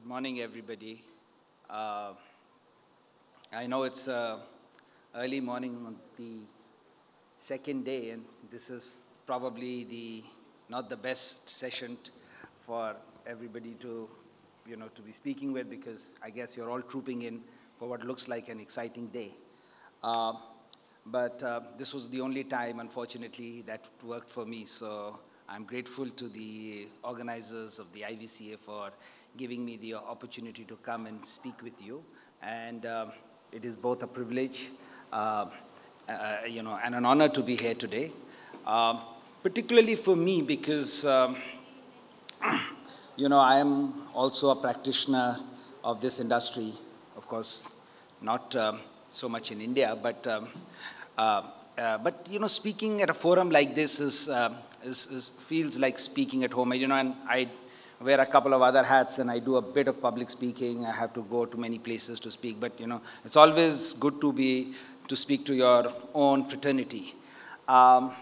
Good morning, everybody. Uh, I know it's uh, early morning on the second day, and this is probably the not the best session for everybody to, you know, to be speaking with because I guess you're all trooping in for what looks like an exciting day. Uh, but uh, this was the only time, unfortunately, that worked for me. So I'm grateful to the organizers of the IVCA for giving me the opportunity to come and speak with you. And um, it is both a privilege, uh, uh, you know, and an honor to be here today. Um, particularly for me because, um, you know, I am also a practitioner of this industry. Of course, not um, so much in India, but, uh, uh, but you know, speaking at a forum like this is, uh, is, is, feels like speaking at home. You know, and I wear a couple of other hats and I do a bit of public speaking. I have to go to many places to speak, but you know, it's always good to be, to speak to your own fraternity. Um,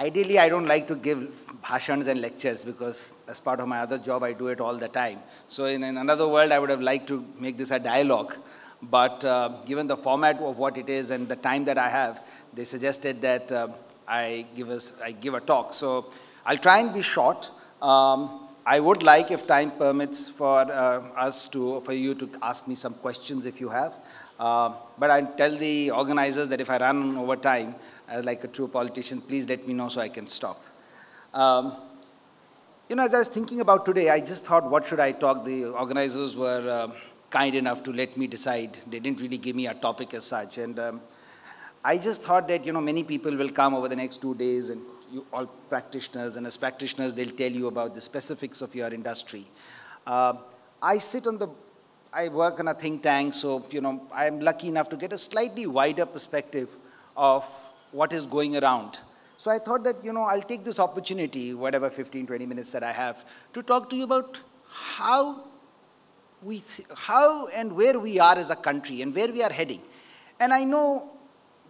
ideally, I don't like to give bhashans and lectures because as part of my other job, I do it all the time. So in, in another world, I would have liked to make this a dialogue. But uh, given the format of what it is and the time that I have, they suggested that uh, I, give us, I give a talk. So I'll try and be short. Um, I would like, if time permits, for uh, us to, for you to ask me some questions if you have. Uh, but I tell the organizers that if I run over time, uh, like a true politician, please let me know so I can stop. Um, you know, as I was thinking about today, I just thought, what should I talk? The organizers were uh, kind enough to let me decide. They didn't really give me a topic as such. And um, I just thought that, you know, many people will come over the next two days and you all practitioners, and as practitioners, they'll tell you about the specifics of your industry. Uh, I sit on the, I work in a think tank, so, you know, I'm lucky enough to get a slightly wider perspective of what is going around. So I thought that, you know, I'll take this opportunity, whatever 15, 20 minutes that I have, to talk to you about how we, how and where we are as a country and where we are heading. And I know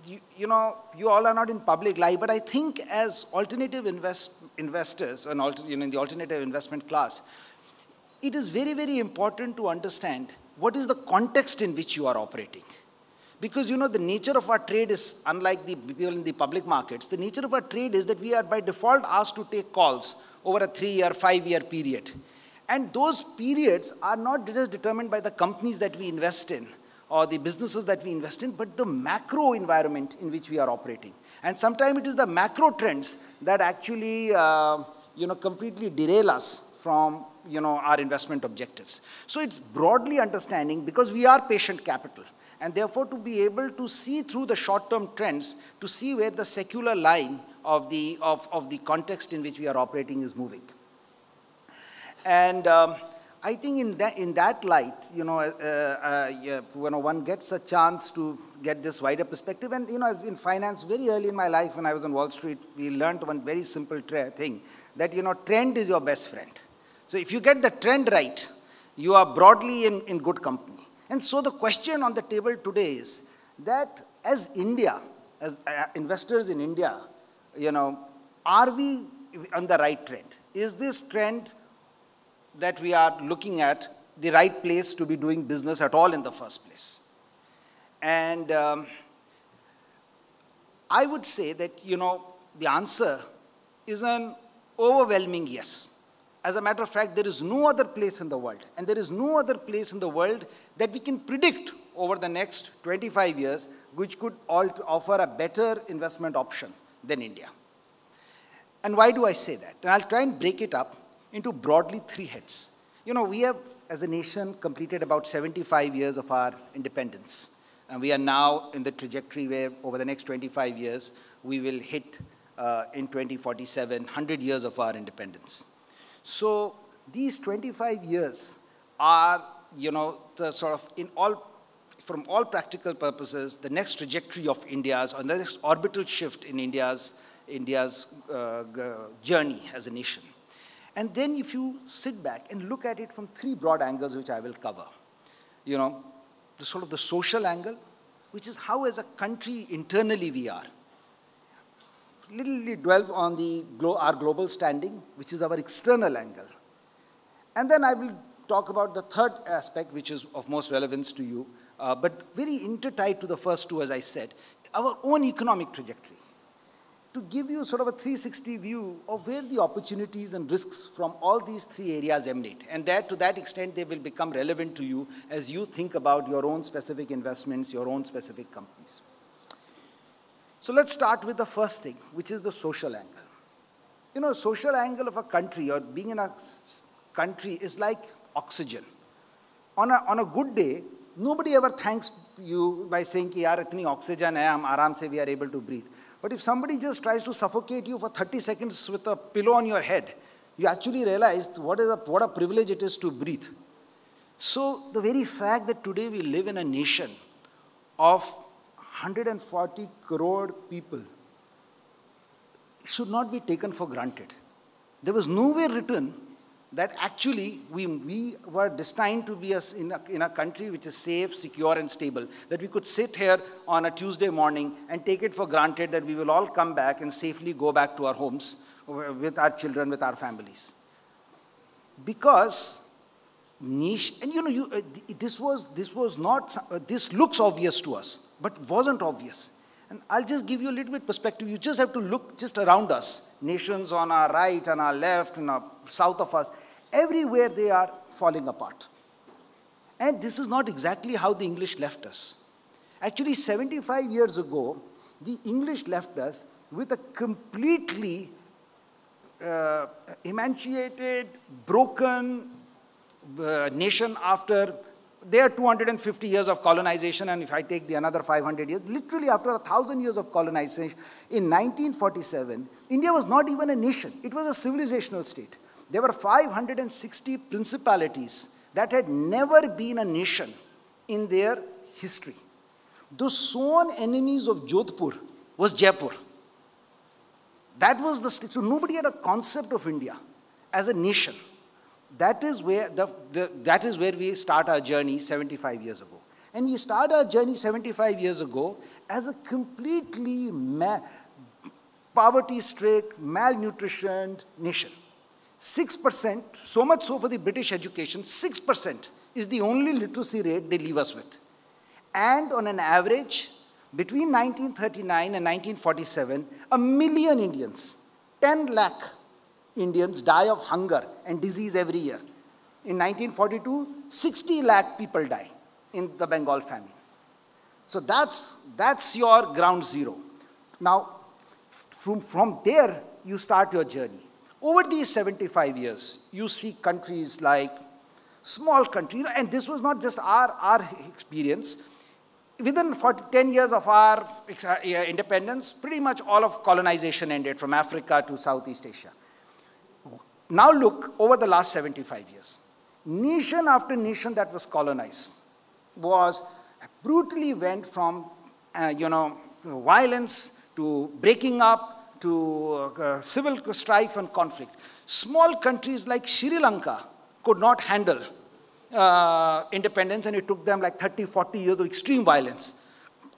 you, you, know, you all are not in public life, but I think as alternative invest, investors, and alter, you know, in the alternative investment class, it is very, very important to understand what is the context in which you are operating. Because, you know, the nature of our trade is, unlike the people in the public markets, the nature of our trade is that we are by default asked to take calls over a three-year, five-year period. And those periods are not just determined by the companies that we invest in, or the businesses that we invest in, but the macro environment in which we are operating. And sometimes it is the macro trends that actually, uh, you know, completely derail us from, you know, our investment objectives. So it's broadly understanding because we are patient capital. And therefore, to be able to see through the short-term trends, to see where the secular line of the, of, of the context in which we are operating is moving. And um, I think in that, in that light, you know, uh, uh, yeah, you know, one gets a chance to get this wider perspective. And, you know, as in finance, very early in my life when I was on Wall Street, we learned one very simple thing, that, you know, trend is your best friend. So if you get the trend right, you are broadly in, in good company. And so the question on the table today is that as India, as uh, investors in India, you know, are we on the right trend? Is this trend that we are looking at the right place to be doing business at all in the first place. And um, I would say that, you know, the answer is an overwhelming yes. As a matter of fact, there is no other place in the world, and there is no other place in the world that we can predict over the next 25 years which could offer a better investment option than India. And why do I say that? And I'll try and break it up into broadly three heads. You know, we have, as a nation, completed about 75 years of our independence. And we are now in the trajectory where over the next 25 years, we will hit uh, in 2047, 100 years of our independence. So these 25 years are, you know, the sort of in all, from all practical purposes, the next trajectory of India's, or the next orbital shift in India's, India's uh, journey as a nation. And then if you sit back and look at it from three broad angles, which I will cover, you know, the sort of the social angle, which is how as a country internally we are. Little dwell on the, our global standing, which is our external angle. And then I will talk about the third aspect, which is of most relevance to you, uh, but very intertied to the first two, as I said, our own economic trajectory To give you sort of a 360 view of where the opportunities and risks from all these three areas emanate. And that, to that extent, they will become relevant to you as you think about your own specific investments, your own specific companies. So let's start with the first thing, which is the social angle. You know, social angle of a country or being in a country is like oxygen. On a, on a good day, nobody ever thanks you by saying कि यार इतनी oxygen है हम आराम से we are able to breathe. But if somebody just tries to suffocate you for 30 seconds with a pillow on your head, you actually realize what, is a, what a privilege it is to breathe. So the very fact that today we live in a nation of 140 crore people should not be taken for granted. There was nowhere written that actually we, we were destined to be a, in, a, in a country which is safe, secure, and stable. That we could sit here on a Tuesday morning and take it for granted that we will all come back and safely go back to our homes with our children, with our families. Because niche, and you know, you, uh, this, was, this was not, uh, this looks obvious to us, but wasn't obvious. And I'll just give you a little bit perspective. You just have to look just around us. Nations on our right, on our left, on our south of us. Everywhere they are falling apart. And this is not exactly how the English left us. Actually, 75 years ago, the English left us with a completely uh, emaciated, broken uh, nation after their 250 years of colonization, and if I take the another 500 years, literally after a thousand years of colonization, in 1947, India was not even a nation, it was a civilizational state. There were 560 principalities that had never been a nation in their history. The sworn enemies of Jodhpur was Jaipur. That was the state. So nobody had a concept of India as a nation. That is where, the, the, that is where we start our journey 75 years ago. And we start our journey 75 years ago as a completely poverty-stricken, malnutritioned nation. 6%, so much so for the British education, 6% is the only literacy rate they leave us with. And on an average, between 1939 and 1947, a million Indians, 10 lakh Indians die of hunger and disease every year. In 1942, 60 lakh people die in the Bengal famine. So that's, that's your ground zero. Now, from, from there, you start your journey. Over these 75 years, you see countries like small countries, and this was not just our, our experience. Within 40, 10 years of our uh, independence, pretty much all of colonization ended from Africa to Southeast Asia. Now look over the last 75 years. Nation after nation that was colonized was brutally went from, uh, you know, violence to breaking up to uh, civil strife and conflict. Small countries like Sri Lanka could not handle uh, independence and it took them like 30, 40 years of extreme violence.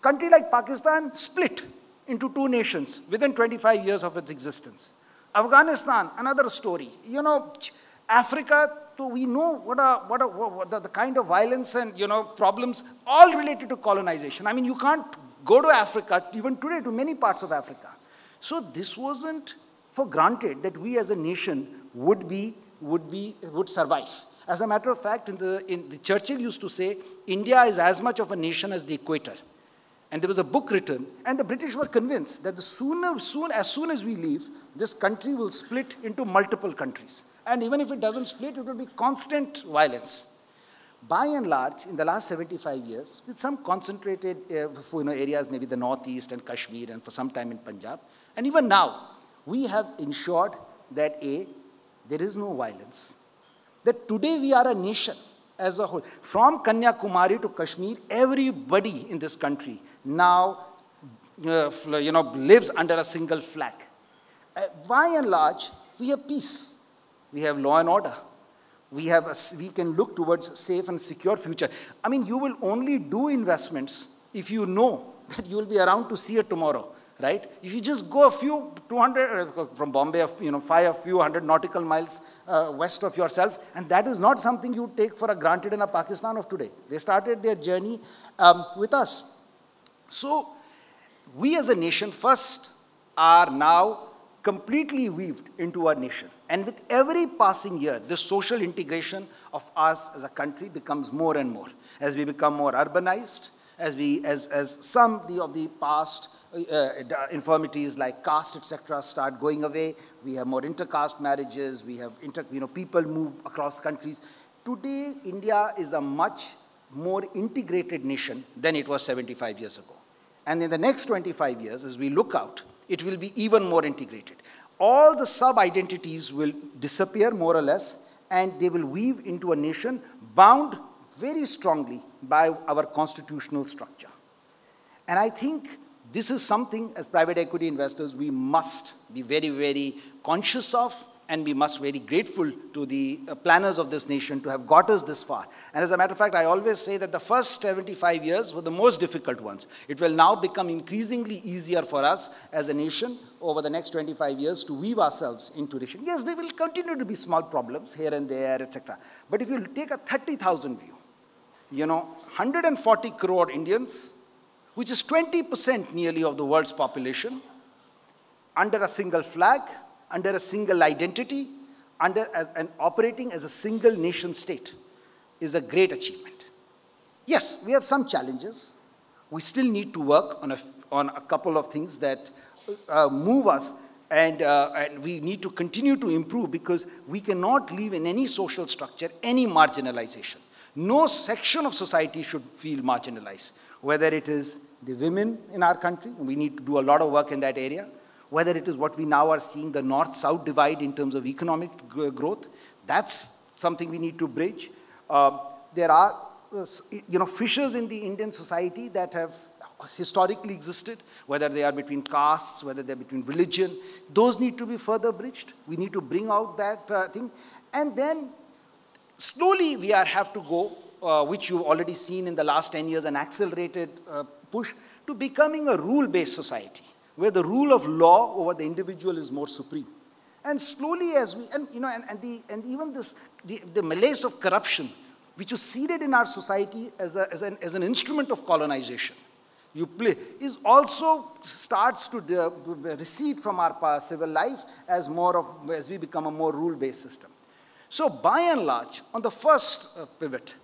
Country like Pakistan split into two nations within 25 years of its existence. Afghanistan, another story. You know, Africa, we know what, a, what, a, what the, the kind of violence and, you know, problems all related to colonization. I mean, you can't go to Africa, even today, to many parts of Africa. So this wasn't for granted that we as a nation would be, would be, would survive. As a matter of fact, in the, in the Churchill used to say, India is as much of a nation as the equator. And there was a book written, and the British were convinced that the sooner, soon, as soon as we leave, this country will split into multiple countries. And even if it doesn't split, it will be constant violence. By and large, in the last 75 years, with some concentrated uh, you know, areas, maybe the northeast and Kashmir, and for some time in Punjab, and even now, we have ensured that A, there is no violence. That today we are a nation as a whole. From Kanyakumari to Kashmir, everybody in this country now uh, you know, lives under a single flag. By and large, we have peace. We have law and order. We, have a, we can look towards a safe and secure future. I mean, you will only do investments if you know that you will be around to see it tomorrow. right? If you just go a few 200 uh, from Bombay, you know, five, a few hundred nautical miles uh, west of yourself, and that is not something you take for granted in a Pakistan of today. They started their journey um, with us. So we as a nation first are now completely weaved into our nation. And with every passing year, this social integration of us as a country becomes more and more. As we become more urbanized, as, we, as, as some of the past uh, infirmities like caste, etc., start going away. We have more intercaste marriages. We have inter, you know, people move across countries. Today, India is a much more integrated nation than it was 75 years ago. And in the next 25 years, as we look out, it will be even more integrated. All the sub-identities will disappear more or less, and they will weave into a nation bound very strongly by our constitutional structure. And I think this is something as private equity investors we must be very, very conscious of and we must be very grateful to the uh, planners of this nation to have got us this far. And as a matter of fact, I always say that the first 75 years were the most difficult ones. It will now become increasingly easier for us as a nation over the next 25 years to weave ourselves into nation. Yes, there will continue to be small problems here and there, etc. But if you take a 30,000 view, you know, 140 crore Indians which is 20% nearly of the world's population, under a single flag, under a single identity, under as, and operating as a single nation state is a great achievement. Yes, we have some challenges. We still need to work on a, on a couple of things that uh, move us and, uh, and we need to continue to improve because we cannot leave in any social structure any marginalization. No section of society should feel marginalized whether it is the women in our country, we need to do a lot of work in that area, whether it is what we now are seeing, the north-south divide in terms of economic growth, that's something we need to bridge. Uh, there are, uh, you know, fissures in the Indian society that have historically existed, whether they are between castes, whether they're between religion, those need to be further bridged. We need to bring out that uh, thing. And then slowly we are, have to go uh, which you've already seen in the last 10 years, an accelerated uh, push to becoming a rule-based society, where the rule of law over the individual is more supreme. And slowly as we, and you know, and, and, the, and even this, the, the malaise of corruption, which was seeded in our society as, a, as, an, as an instrument of colonization, you play, is also starts to de, recede from our civil life as more of, as we become a more rule-based system. So by and large, on the first uh, pivot,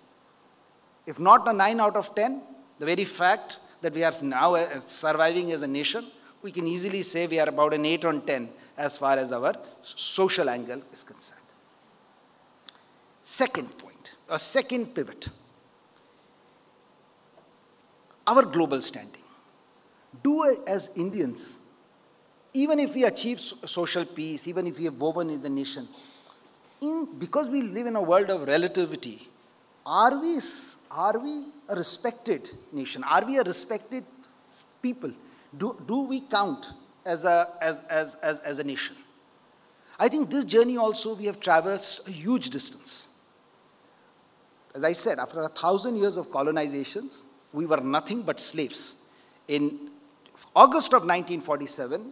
if not a 9 out of 10, the very fact that we are now uh, surviving as a nation, we can easily say we are about an 8 on 10 as far as our social angle is concerned. Second point, a second pivot. Our global standing. Do as Indians, even if we achieve social peace, even if we have woven in the nation, in, because we live in a world of relativity, are we, are we a respected nation? Are we a respected people? Do, do we count as a, as, as, as, as a nation? I think this journey also we have traversed a huge distance. As I said, after a thousand years of colonizations, we were nothing but slaves. In August of 1947,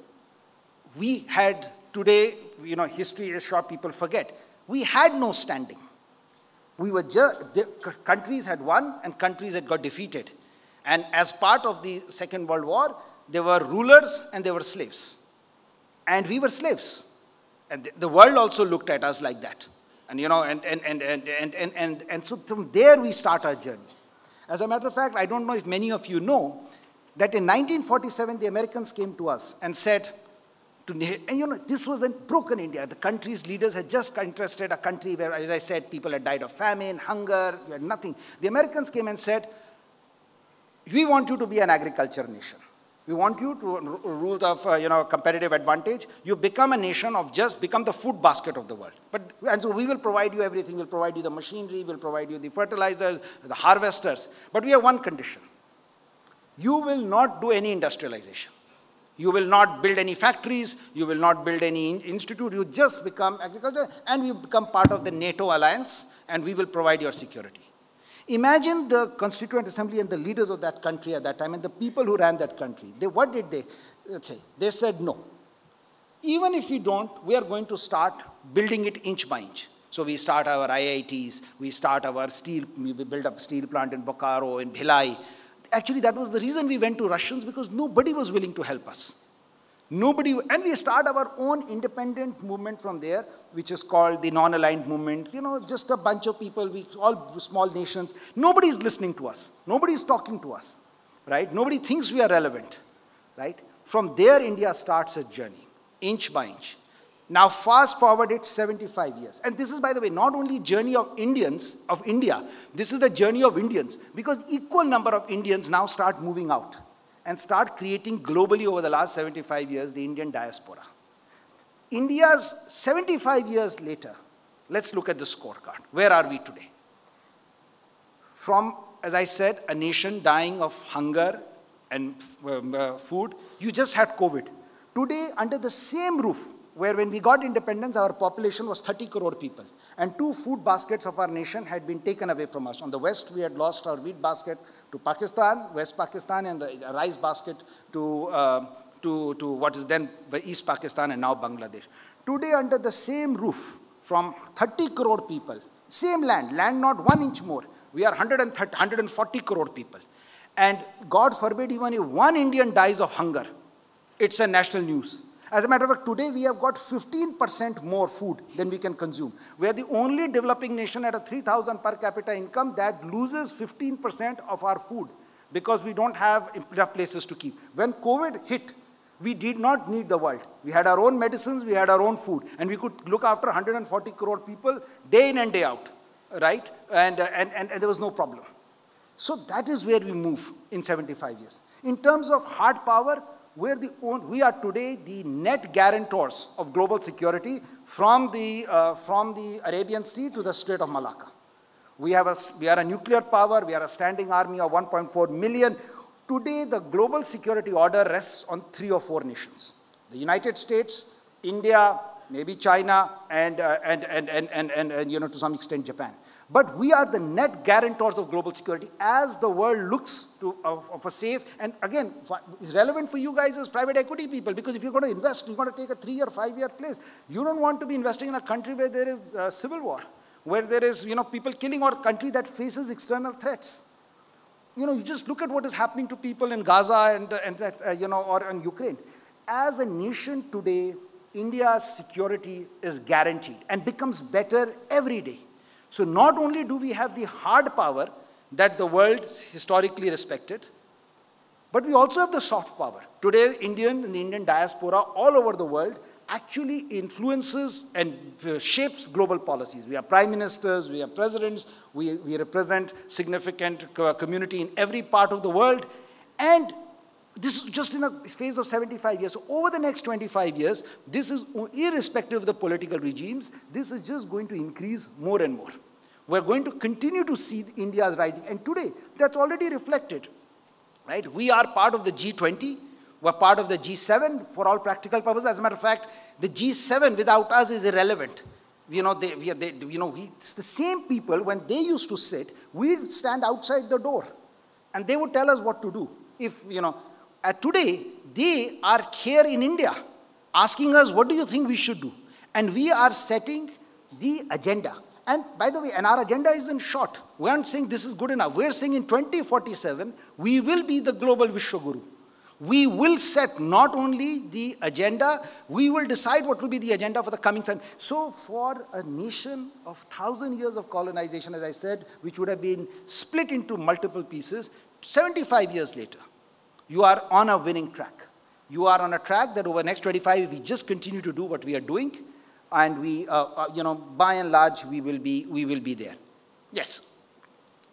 we had, today, you know, history is short, people forget, we had no standing we were the countries had won and countries had got defeated. And as part of the Second World War, there were rulers and there were slaves. And we were slaves. And the world also looked at us like that. And you know, and and and and and and, and, and so from there we start our journey. As a matter of fact, I don't know if many of you know that in 1947 the Americans came to us and said, to, and you know, this was a broken India. The country's leaders had just interested a country where, as I said, people had died of famine, hunger, you had nothing. The Americans came and said, we want you to be an agriculture nation. We want you to rule the uh, you know, competitive advantage. You become a nation of just become the food basket of the world. But, and so we will provide you everything. We'll provide you the machinery, we'll provide you the fertilizers, the harvesters. But we have one condition. You will not do any industrialization. You will not build any factories, you will not build any institute, you just become agriculture and you become part of the NATO alliance and we will provide your security. Imagine the Constituent Assembly and the leaders of that country at that time and the people who ran that country. They, what did they say? They said, no. Even if we don't, we are going to start building it inch by inch. So we start our IITs, we start our steel, we build up a steel plant in Bokaro, in Bhilai. Actually, that was the reason we went to Russians because nobody was willing to help us. Nobody, and we start our own independent movement from there, which is called the non-aligned movement. You know, just a bunch of people, we all small nations. Nobody is listening to us. Nobody is talking to us, right? Nobody thinks we are relevant, right? From there, India starts a journey, inch by inch. Now, fast forward it 75 years. And this is, by the way, not only journey of Indians, of India, this is the journey of Indians, because equal number of Indians now start moving out and start creating globally over the last 75 years the Indian diaspora. India's 75 years later, let's look at the scorecard. Where are we today? From, as I said, a nation dying of hunger and um, uh, food, you just had COVID. Today, under the same roof, where when we got independence, our population was 30 crore people. And two food baskets of our nation had been taken away from us. On the west, we had lost our wheat basket to Pakistan, West Pakistan, and the rice basket to, uh, to, to what is then East Pakistan and now Bangladesh. Today, under the same roof, from 30 crore people, same land, land not one inch more, we are 130, 140 crore people. And God forbid, even if one Indian dies of hunger, it's a national news. As a matter of fact, today we have got 15% more food than we can consume. We are the only developing nation at a 3,000 per capita income that loses 15% of our food because we don't have enough places to keep. When COVID hit, we did not need the world. We had our own medicines, we had our own food, and we could look after 140 crore people day in and day out, right? And, uh, and, and, and there was no problem. So that is where we move in 75 years. In terms of hard power, we're the we are today the net guarantors of global security from the, uh, from the Arabian Sea to the Strait of Malacca. We, have a, we are a nuclear power, we are a standing army of 1.4 million. Today, the global security order rests on three or four nations. The United States, India, maybe China, and, uh, and, and, and, and, and, and, you know, to some extent, Japan. But we are the net guarantors of global security as the world looks to, of, of a safe, and again, it's relevant for you guys as private equity people, because if you're going to invest, you're going to take a three or five year place. You don't want to be investing in a country where there is uh, civil war, where there is, you know, people killing, or a country that faces external threats. You know, you just look at what is happening to people in Gaza and, and uh, you know, or in Ukraine. As a nation today, India's security is guaranteed and becomes better every day. So not only do we have the hard power that the world historically respected, but we also have the soft power. Today, Indian and the Indian diaspora all over the world actually influences and uh, shapes global policies. We have prime ministers, we have presidents, we, we represent significant community in every part of the world, and this is just in a phase of 75 years. So over the next 25 years, this is irrespective of the political regimes, this is just going to increase more and more. We're going to continue to see India's rising. And today, that's already reflected. Right? We are part of the G20. We're part of the G7 for all practical purposes. As a matter of fact, the G7 without us is irrelevant. You know, they, we, they, you know we, it's the same people, when they used to sit, we'd stand outside the door. And they would tell us what to do. If, you know, uh, today, they are here in India asking us, what do you think we should do? And we are setting the agenda. And by the way, and our agenda isn't short. We aren't saying this is good enough. We're saying in 2047, we will be the global Vishwaguru. We will set not only the agenda, we will decide what will be the agenda for the coming time. So for a nation of thousand years of colonization, as I said, which would have been split into multiple pieces, 75 years later, you are on a winning track. You are on a track that over the next 25, if we just continue to do what we are doing, and we, uh, uh, you know, by and large, we will be, we will be there. Yes,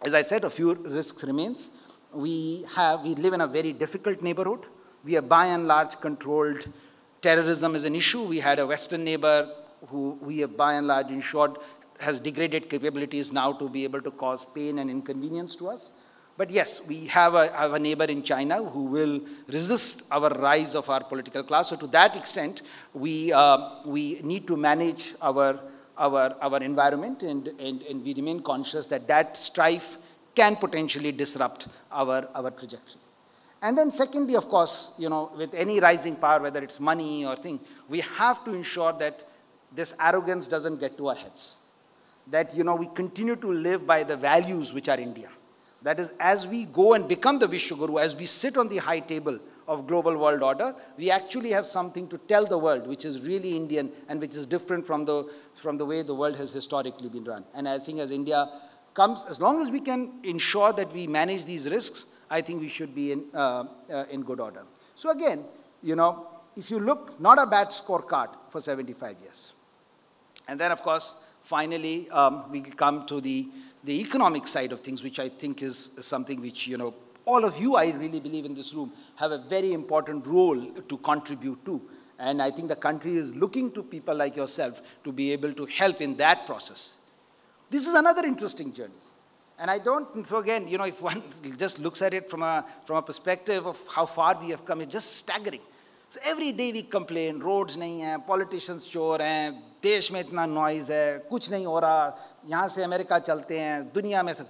as I said, a few risks remains. We have, we live in a very difficult neighborhood. We are by and large controlled. Terrorism is an issue. We had a Western neighbor who we have by and large ensured has degraded capabilities now to be able to cause pain and inconvenience to us. But yes, we have a, have a neighbor in China who will resist our rise of our political class. So to that extent, we, uh, we need to manage our, our, our environment and, and, and we remain conscious that that strife can potentially disrupt our, our trajectory. And then secondly, of course, you know, with any rising power, whether it's money or thing, we have to ensure that this arrogance doesn't get to our heads. That, you know, we continue to live by the values which are India. That is, as we go and become the Vishwaguru, as we sit on the high table of global world order, we actually have something to tell the world which is really Indian and which is different from the, from the way the world has historically been run. And I think as India comes, as long as we can ensure that we manage these risks, I think we should be in, uh, uh, in good order. So again, you know, if you look, not a bad scorecard for 75 years. And then, of course, finally, um, we come to the, the economic side of things, which I think is something which, you know, all of you, I really believe in this room, have a very important role to contribute to. And I think the country is looking to people like yourself to be able to help in that process. This is another interesting journey. And I don't, so again, you know, if one just looks at it from a, from a perspective of how far we have come, it's just staggering. So every day we complain, roads nahi hai, politicians chor देश में इतना noise है कुछ नहीं हो रहा यहाँ से अमेरिका चलते हैं दुनिया में सब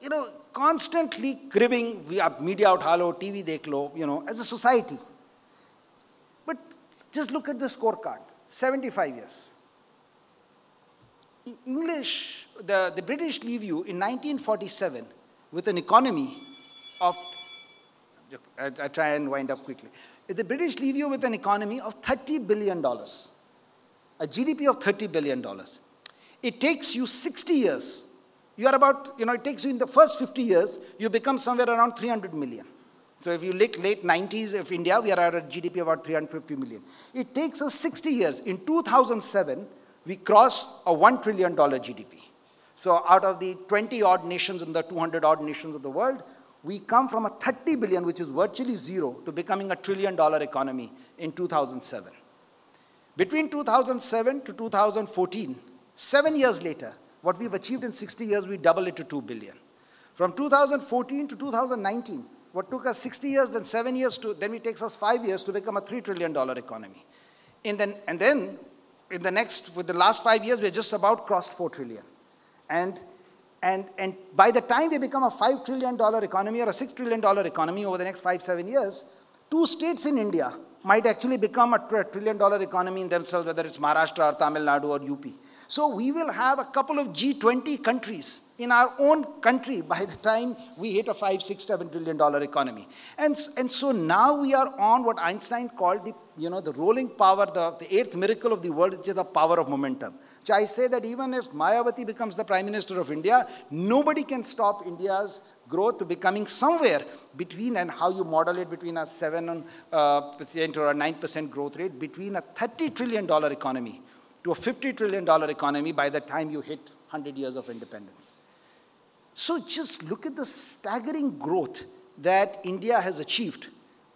you know, constantly cribbing, we have media उठा लो, TV देख लो, you know, as a society. But just look at the scorecard, 75 years. English, the, the British leave you in 1947 with an economy of, I, I try and wind up quickly. The British leave you with an economy of $30 billion, a GDP of $30 billion. It takes you 60 years you are about, you know, it takes you in the first 50 years, you become somewhere around 300 million. So if you look late 90s of India, we are at a GDP about 350 million. It takes us 60 years. In 2007, we crossed a $1 trillion GDP. So out of the 20 odd nations and the 200 odd nations of the world, we come from a 30 billion, which is virtually zero, to becoming a trillion dollar economy in 2007. Between 2007 to 2014, seven years later, what we've achieved in 60 years, we double it to 2 billion. From 2014 to 2019, what took us 60 years, then seven years to, then it takes us five years to become a $3 trillion economy. And then, and then in the next, with the last five years, we're just about crossed 4 trillion. And, and, and by the time we become a $5 trillion economy or a $6 trillion economy over the next five, seven years, two states in India might actually become a trillion dollar economy in themselves, whether it's Maharashtra or Tamil Nadu or UP. So we will have a couple of G20 countries in our own country by the time we hit a five, six, seven trillion dollar economy. And, and so now we are on what Einstein called the, you know, the rolling power, the, the eighth miracle of the world, which is the power of momentum. So I say that even if Mayawati becomes the Prime Minister of India, nobody can stop India's growth to becoming somewhere between, and how you model it between a 7 uh, percent or a 9% growth rate, between a $30 trillion economy to a $50 trillion economy by the time you hit 100 years of independence. So just look at the staggering growth that India has achieved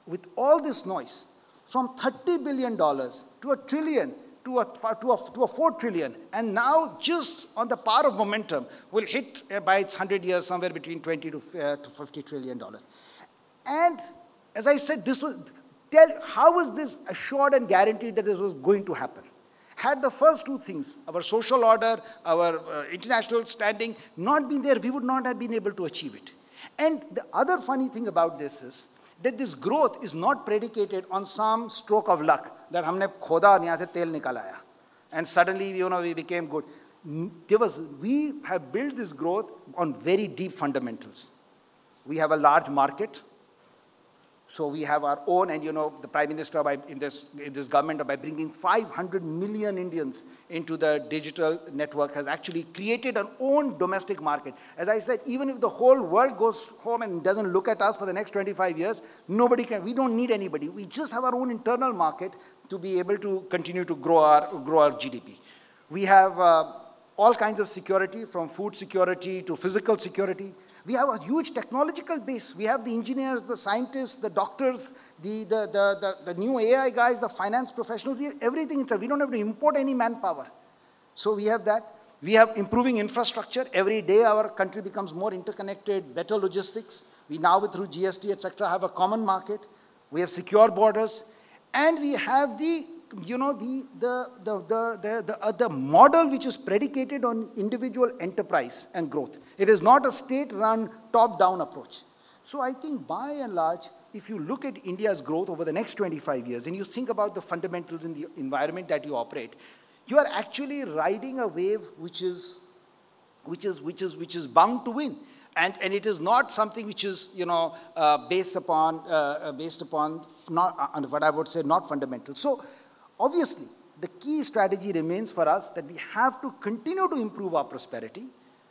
with all this noise from $30 billion to a trillion to a, to, a, to a 4 trillion. And now, just on the power of momentum, will hit uh, by its 100 years somewhere between 20 to, uh, to 50 trillion dollars. And as I said, this was, tell, how was this assured and guaranteed that this was going to happen? Had the first two things, our social order, our uh, international standing, not been there, we would not have been able to achieve it. And the other funny thing about this is that this growth is not predicated on some stroke of luck that हमने खोदा और यहाँ से तेल निकल आया and suddenly you know we became good there was we have built this growth on very deep fundamentals we have a large market so we have our own, and you know, the Prime Minister by, in, this, in this government, by bringing 500 million Indians into the digital network, has actually created an own domestic market. As I said, even if the whole world goes home and doesn't look at us for the next 25 years, nobody can, we don't need anybody. We just have our own internal market to be able to continue to grow our, grow our GDP. We have uh, all kinds of security, from food security to physical security. We have a huge technological base. We have the engineers, the scientists, the doctors, the, the, the, the, the new AI guys, the finance professionals. We have everything. We don't have to import any manpower. So we have that. We have improving infrastructure. Every day our country becomes more interconnected, better logistics. We now, through GST, etc., have a common market. We have secure borders. And we have the you know, the, the, the, the, the, uh, the model which is predicated on individual enterprise and growth. It is not a state-run, top-down approach. So I think by and large, if you look at India's growth over the next 25 years and you think about the fundamentals in the environment that you operate, you are actually riding a wave which is, which is, which is, which is bound to win. And, and it is not something which is, you know, uh, based upon, uh, uh based upon not, uh, what I would say, not fundamental. So obviously, the key strategy remains for us that we have to continue to improve our prosperity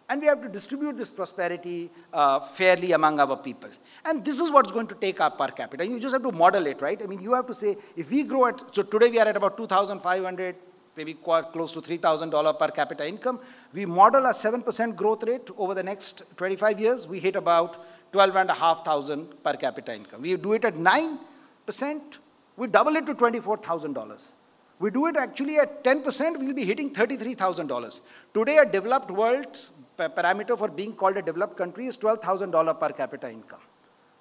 and we have to distribute this prosperity uh, fairly among our people. And this is what's going to take our per capita. You just have to model it, right? I mean, you have to say, if we grow at, so today we are at about 2,500, maybe close to $3,000 per capita income. We model a 7% growth rate over the next 25 years. We hit about 12,500 per capita income. We do it at 9%, we double it to $24,000. We do it actually at 10%, we'll be hitting $33,000. Today, a developed world's parameter for being called a developed country is $12,000 per capita income,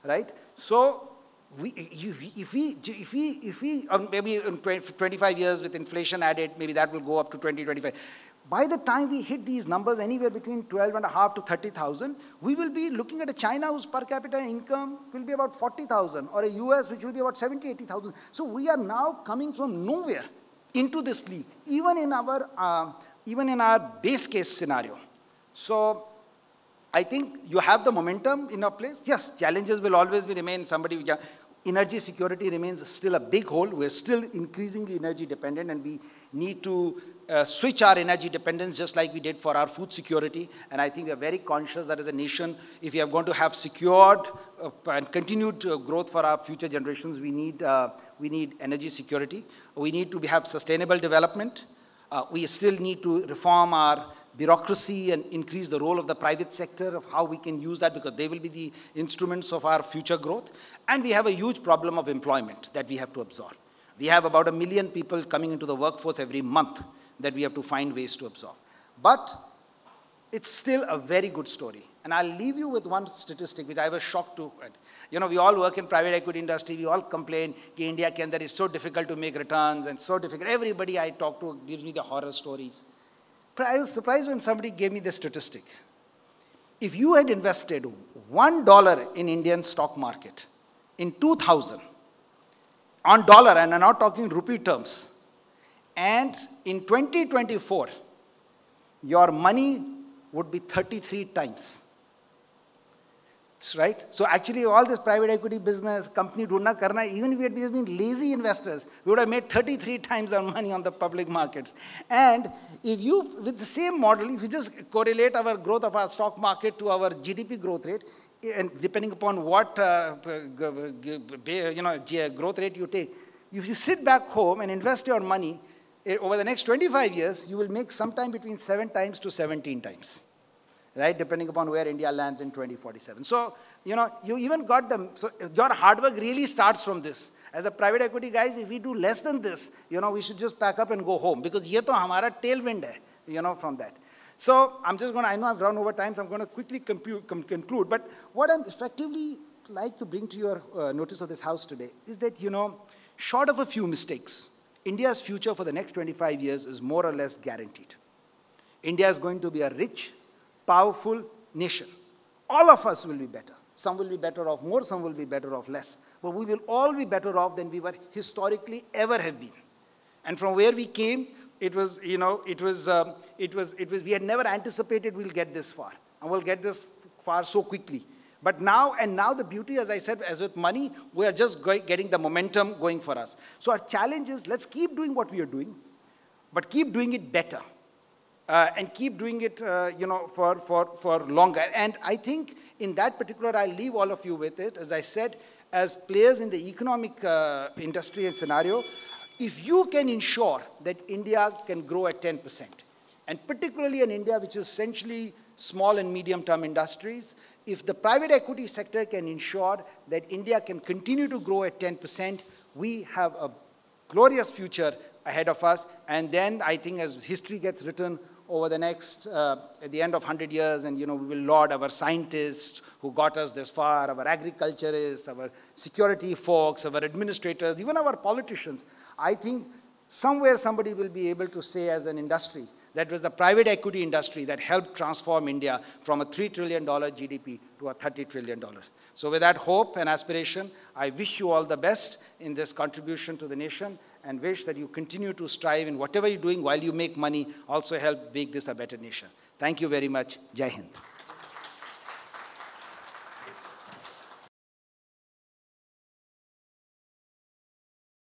right? So we, if we, if we, if we, um, maybe in 25 years with inflation added, maybe that will go up to 20, 25. By the time we hit these numbers, anywhere between 12 and a half to 30,000, we will be looking at a China whose per capita income will be about 40,000 or a US which will be about 70, 80,000. So we are now coming from nowhere into this league, even in our, uh, even in our base case scenario. So I think you have the momentum in a place. Yes, challenges will always be remain somebody. Energy security remains still a big hole. We're still increasingly energy dependent and we need to uh, switch our energy dependence just like we did for our food security. And I think we are very conscious that as a nation, if we are going to have secured uh, and continued uh, growth for our future generations, we need, uh, we need energy security. We need to have sustainable development. Uh, we still need to reform our bureaucracy and increase the role of the private sector of how we can use that because they will be the instruments of our future growth. And we have a huge problem of employment that we have to absorb. We have about a million people coming into the workforce every month that we have to find ways to absorb. But it's still a very good story. And I'll leave you with one statistic which I was shocked to. You know, we all work in private equity industry. We all complain that India can that it's so difficult to make returns and so difficult. Everybody I talk to gives me the horror stories. But I was surprised when somebody gave me the statistic. If you had invested $1 in Indian stock market in 2000, on dollar, and I'm not talking rupee terms, and in 2024, your money would be 33 times right? So actually all this private equity business, company dhundna karna, even if we had been lazy investors, we would have made 33 times our money on the public markets. And if you, with the same model, if you just correlate our growth of our stock market to our GDP growth rate, and depending upon what uh, you know growth rate you take, if you sit back home and invest your money, over the next 25 years, you will make sometime between 7 times to 17 times right, depending upon where India lands in 2047. So, you know, you even got them. So your hard work really starts from this. As a private equity guys, if we do less than this, you know, we should just pack up and go home because ye to hamara tailwind hai, you know, from that. So I'm just going to, I know I've run over time, so I'm going to quickly conclude. But what I'm effectively like to bring to your uh, notice of this house today is that, you know, short of a few mistakes, India's future for the next 25 years is more or less guaranteed. India is going to be a rich, powerful nation. All of us will be better. Some will be better off more, some will be better off less. But we will all be better off than we were historically ever have been. And from where we came, it was, you know, it was, um, it was, it was, we had never anticipated we'll get this far. And we'll get this far so quickly. But now, and now the beauty, as I said, as with money, we are just going, getting the momentum going for us. So our challenge is let's keep doing what we are doing, but keep doing it better uh, and keep doing it, uh, you know, for, for, for longer. And I think in that particular, I'll leave all of you with it. As I said, as players in the economic uh, industry and scenario, if you can ensure that India can grow at 10%, and particularly in India, which is essentially small and medium-term industries, if the private equity sector can ensure that India can continue to grow at 10%, we have a glorious future ahead of us. And then I think as history gets written, over the next, uh, at the end of 100 years, and you know, we will laud our scientists who got us this far, our agriculturists, our security folks, our administrators, even our politicians. I think somewhere somebody will be able to say as an industry that was the private equity industry that helped transform India from a $3 trillion GDP to a $30 trillion. So with that hope and aspiration, I wish you all the best in this contribution to the nation and wish that you continue to strive in whatever you're doing while you make money, also help make this a better nation. Thank you very much. Jai Hind.